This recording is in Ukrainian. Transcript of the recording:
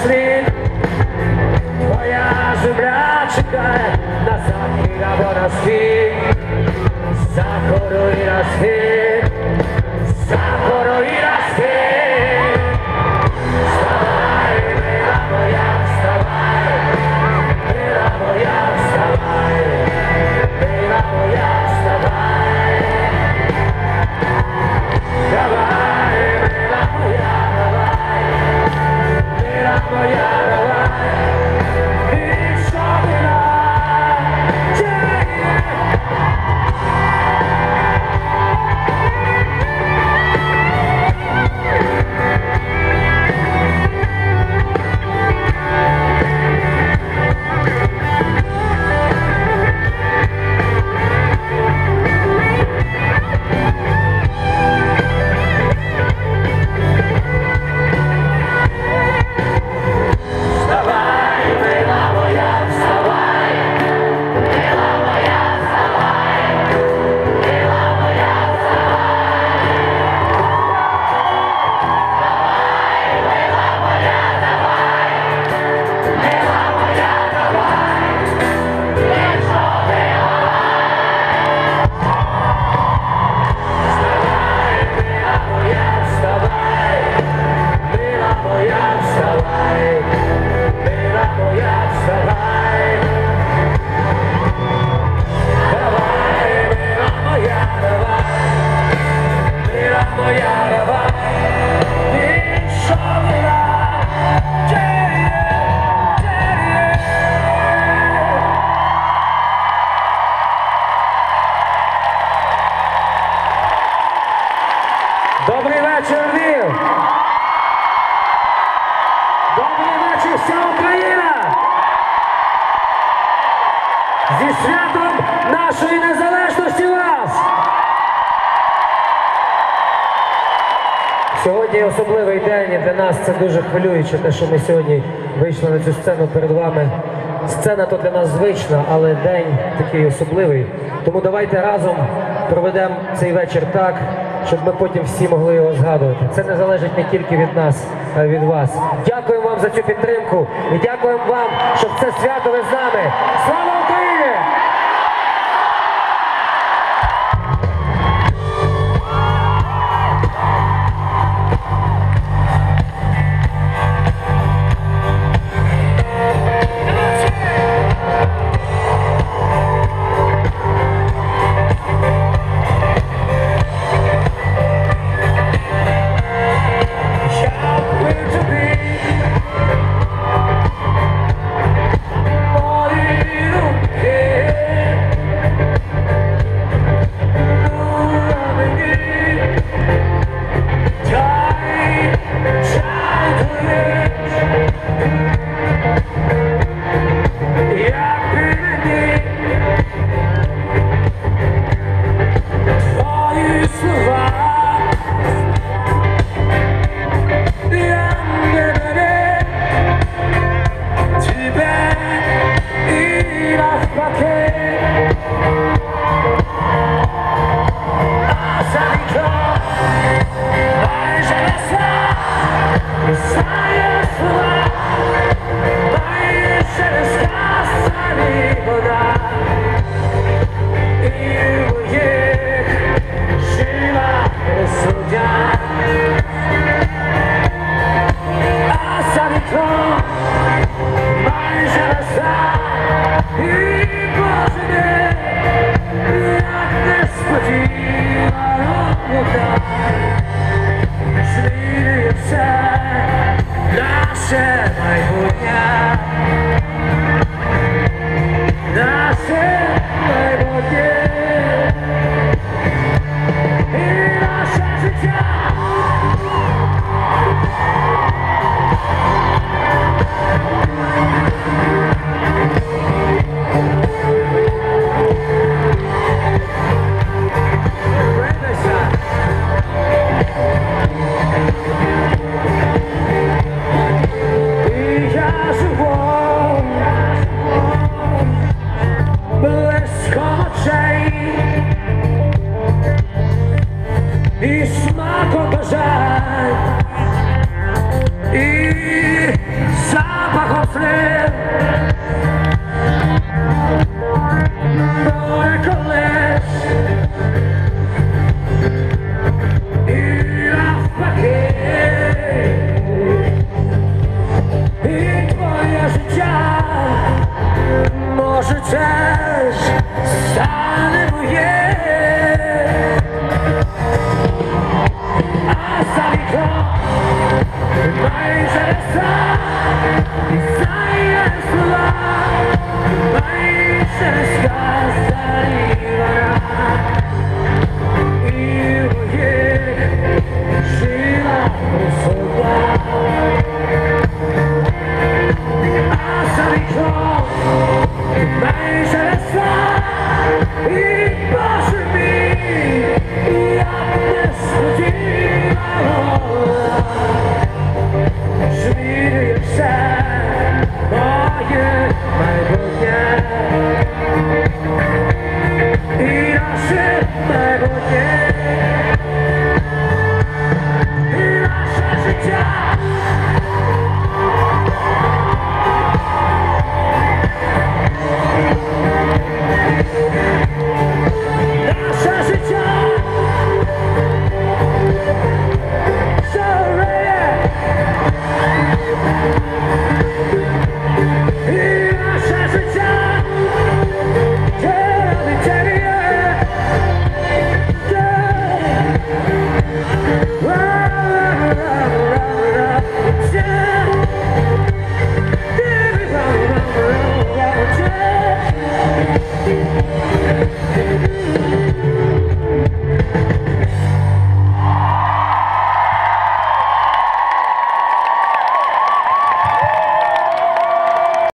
misli Moja zemlja čeka na zadnji nabor na svi Zahoru i na svi вся Україна! Зі святом нашої незалежності вас! Сьогодні особливий день і для нас це дуже хвилююче, те, що ми сьогодні вийшли на цю сцену перед вами. Сцена то для нас звична, але день такий особливий. Тому давайте разом проведемо цей вечір так, щоб ми потім всі могли його згадувати. Це не залежить не тільки від нас, а від вас. Дякуємо вам за цю підтримку і дякуємо вам, що в це свято ви з нами. Слава